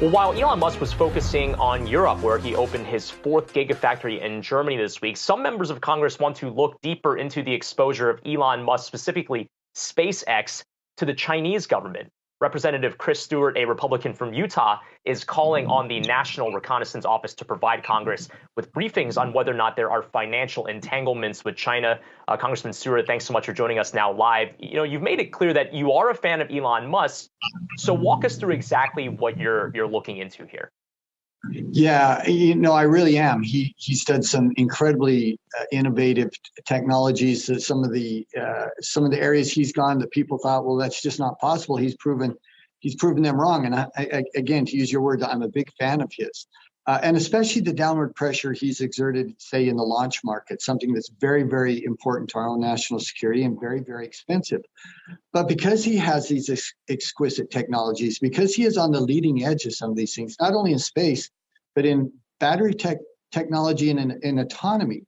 Well, while Elon Musk was focusing on Europe, where he opened his fourth gigafactory in Germany this week, some members of Congress want to look deeper into the exposure of Elon Musk, specifically SpaceX, to the Chinese government. Representative Chris Stewart, a Republican from Utah, is calling on the National Reconnaissance Office to provide Congress with briefings on whether or not there are financial entanglements with China. Uh, Congressman Stewart, thanks so much for joining us now live. You know, you've made it clear that you are a fan of Elon Musk. So walk us through exactly what you're you're looking into here. Yeah, you know, I really am. He he's done some incredibly uh, innovative technologies. Some of the uh, some of the areas he's gone that people thought, well, that's just not possible. He's proven he's proven them wrong. And I, I, again, to use your word, I'm a big fan of his, uh, and especially the downward pressure he's exerted, say, in the launch market, something that's very very important to our own national security and very very expensive. But because he has these ex- exquisite technologies, because he is on the leading edge of some of these things, not only in space but in battery tech technology and in, in autonomy,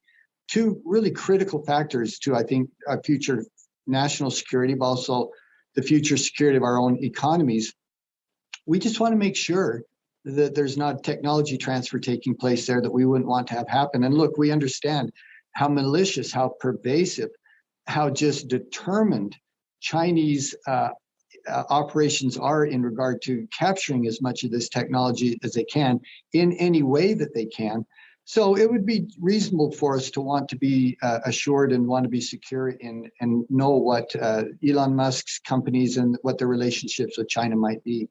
two really critical factors to I think our future national security, but also the future security of our own economies. We just want to make sure that there's not technology transfer taking place there that we wouldn't want to have happen. And look, we understand how malicious, how pervasive, how just determined Chinese uh, uh, operations are in regard to capturing as much of this technology as they can in any way that they can. So it would be reasonable for us to want to be uh, assured and want to be secure in and know what uh, Elon Musk's companies and what their relationships with China might be.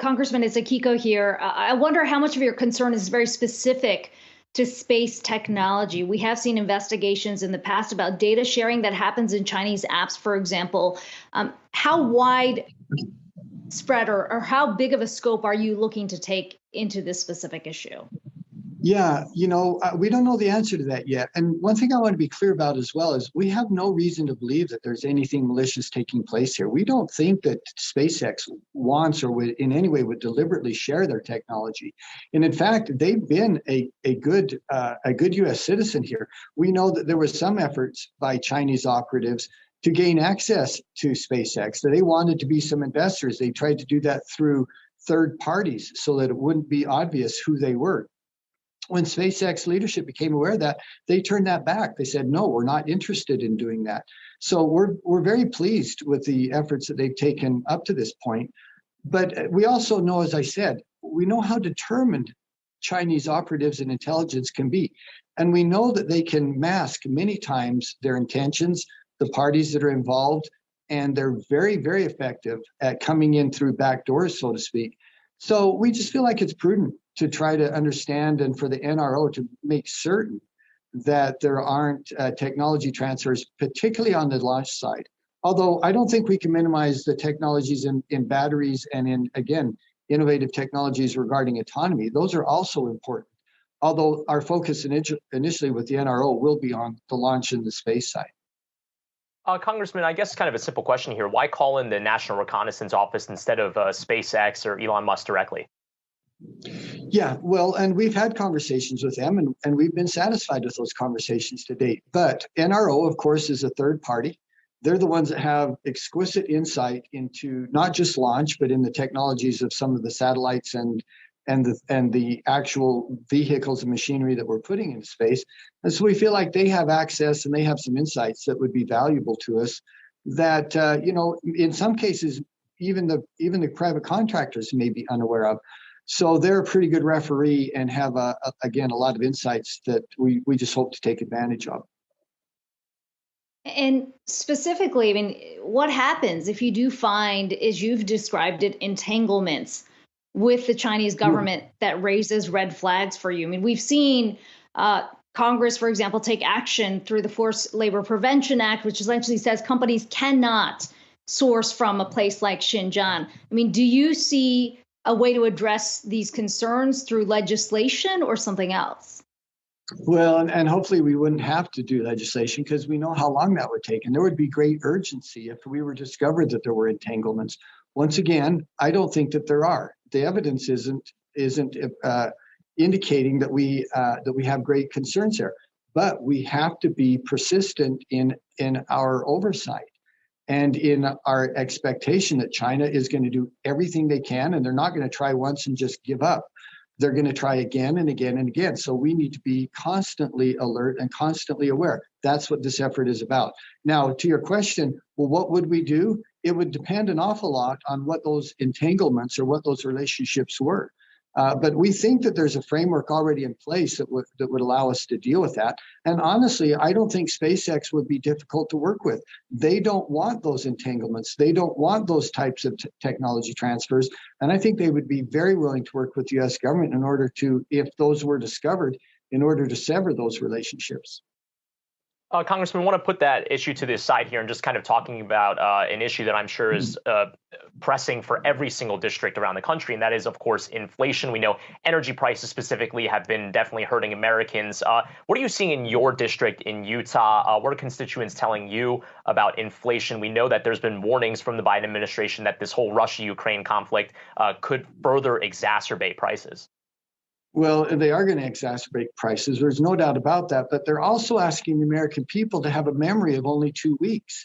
Congressman, it's Akiko here. I wonder how much of your concern is very specific to space technology. We have seen investigations in the past about data sharing that happens in Chinese apps, for example. Um, how wide spread or, or how big of a scope are you looking to take into this specific issue? Yeah, you know, uh, we don't know the answer to that yet. And one thing I want to be clear about as well is we have no reason to believe that there's anything malicious taking place here. We don't think that SpaceX wants or would in any way would deliberately share their technology. And in fact, they've been a, a good uh, a good U.S. citizen here. We know that there was some efforts by Chinese operatives to gain access to SpaceX. That they wanted to be some investors. They tried to do that through third parties so that it wouldn't be obvious who they were when SpaceX leadership became aware of that, they turned that back. They said, no, we're not interested in doing that. So we're, we're very pleased with the efforts that they've taken up to this point. But we also know, as I said, we know how determined Chinese operatives and intelligence can be. And we know that they can mask many times their intentions, the parties that are involved, and they're very, very effective at coming in through back doors, so to speak. So we just feel like it's prudent to try to understand and for the NRO to make certain that there aren't uh, technology transfers, particularly on the launch side. Although I don't think we can minimize the technologies in, in batteries and in, again, innovative technologies regarding autonomy. Those are also important. Although our focus initially with the NRO will be on the launch in the space side. Uh, Congressman, I guess kind of a simple question here. Why call in the National Reconnaissance Office instead of uh, SpaceX or Elon Musk directly? Yeah, well, and we've had conversations with them and, and we've been satisfied with those conversations to date. But NRO, of course, is a third party. They're the ones that have exquisite insight into not just launch, but in the technologies of some of the satellites and and the and the actual vehicles and machinery that we're putting into space. And so we feel like they have access and they have some insights that would be valuable to us. That uh, you know, in some cases, even the even the private contractors may be unaware of. So they're a pretty good referee and have, a, a, again, a lot of insights that we, we just hope to take advantage of. And specifically, I mean, what happens if you do find, as you've described it, entanglements with the Chinese government yeah. that raises red flags for you? I mean, we've seen uh, Congress, for example, take action through the Forced Labor Prevention Act, which essentially says companies cannot source from a place like Xinjiang. I mean, do you see a way to address these concerns through legislation or something else? Well, and, and hopefully we wouldn't have to do legislation because we know how long that would take. And there would be great urgency if we were discovered that there were entanglements. Once again, I don't think that there are. The evidence isn't isn't uh, indicating that we uh, that we have great concerns there. But we have to be persistent in in our oversight. And in our expectation that China is going to do everything they can and they're not going to try once and just give up. They're going to try again and again and again. So we need to be constantly alert and constantly aware. That's what this effort is about. Now, to your question, well, what would we do? It would depend an awful lot on what those entanglements or what those relationships were. Uh, but we think that there's a framework already in place that would that would allow us to deal with that. And honestly, I don't think SpaceX would be difficult to work with. They don't want those entanglements. They don't want those types of t- technology transfers. And I think they would be very willing to work with the U.S. government in order to, if those were discovered, in order to sever those relationships. Uh, Congressman, I want to put that issue to the side here and just kind of talking about uh, an issue that I'm sure is uh, pressing for every single district around the country, and that is, of course, inflation. We know energy prices specifically have been definitely hurting Americans. Uh, what are you seeing in your district in Utah? Uh, what are constituents telling you about inflation? We know that there's been warnings from the Biden administration that this whole Russia Ukraine conflict uh, could further exacerbate prices. Well, they are going to exacerbate prices. There's no doubt about that. But they're also asking the American people to have a memory of only two weeks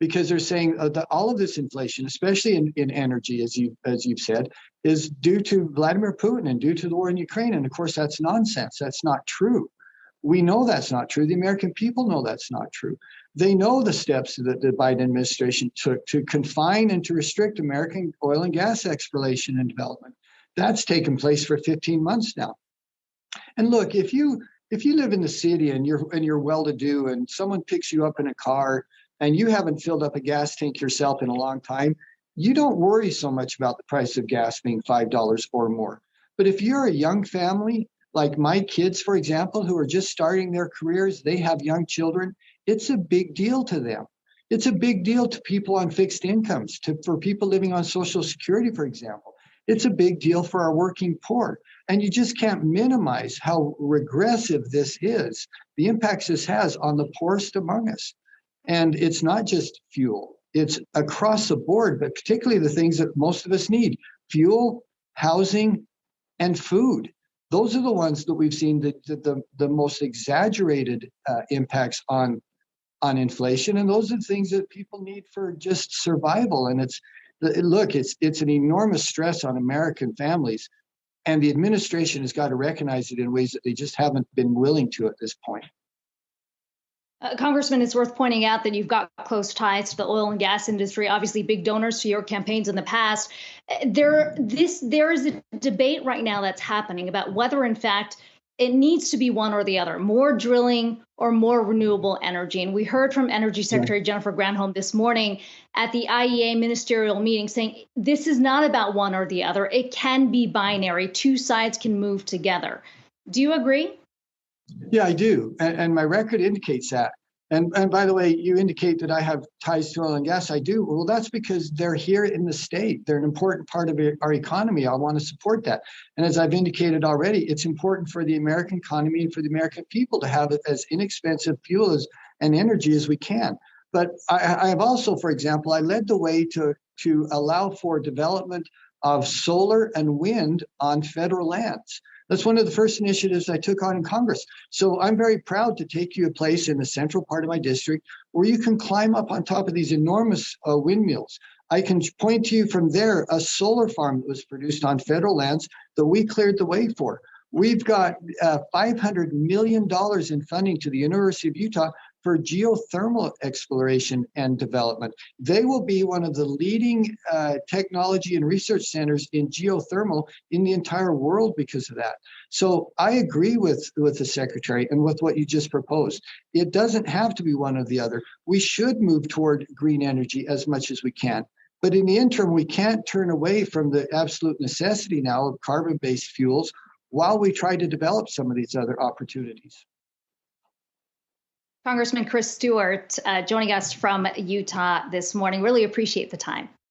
because they're saying uh, that all of this inflation, especially in, in energy, as you as you've said, is due to Vladimir Putin and due to the war in Ukraine. And of course, that's nonsense. That's not true. We know that's not true. The American people know that's not true. They know the steps that the Biden administration took to confine and to restrict American oil and gas exploration and development. That's taken place for 15 months now. And look, if you if you live in the city and you're and you're well-to-do and someone picks you up in a car and you haven't filled up a gas tank yourself in a long time, you don't worry so much about the price of gas being five dollars or more. But if you're a young family, like my kids, for example, who are just starting their careers, they have young children, it's a big deal to them. It's a big deal to people on fixed incomes, to for people living on Social Security, for example. It's a big deal for our working poor. And you just can't minimize how regressive this is, the impacts this has on the poorest among us. And it's not just fuel, it's across the board, but particularly the things that most of us need fuel, housing, and food. Those are the ones that we've seen the, the, the, most exaggerated uh, impacts on on inflation and those are things that people need for just survival and it's look, it's it's an enormous stress on American families, and the administration has got to recognize it in ways that they just haven't been willing to at this point. Uh, Congressman, it's worth pointing out that you've got close ties to the oil and gas industry. Obviously, big donors to your campaigns in the past. Uh, there, this there is a debate right now that's happening about whether, in fact, it needs to be one or the other more drilling or more renewable energy. And we heard from Energy Secretary yeah. Jennifer Granholm this morning at the IEA ministerial meeting saying this is not about one or the other. It can be binary, two sides can move together. Do you agree? Yeah, I do. And, and my record indicates that. And, and by the way, you indicate that I have ties to oil and gas. I do. Well, that's because they're here in the state. They're an important part of our economy. I want to support that. And as I've indicated already, it's important for the American economy and for the American people to have as inexpensive fuel as, and energy as we can. But I, I have also, for example, I led the way to, to allow for development of solar and wind on federal lands. That's one of the first initiatives I took on in Congress. So I'm very proud to take you a place in the central part of my district where you can climb up on top of these enormous uh, windmills. I can point to you from there a solar farm that was produced on federal lands that we cleared the way for. We've got uh, $500 million in funding to the University of Utah for geothermal exploration and development. They will be one of the leading uh, technology and research centers in geothermal in the entire world because of that. So I agree with, with the secretary and with what you just proposed. It doesn't have to be one or the other. We should move toward green energy as much as we can. But in the interim, we can't turn away from the absolute necessity now of carbon based fuels while we try to develop some of these other opportunities. Congressman Chris Stewart uh, joining us from Utah this morning. Really appreciate the time.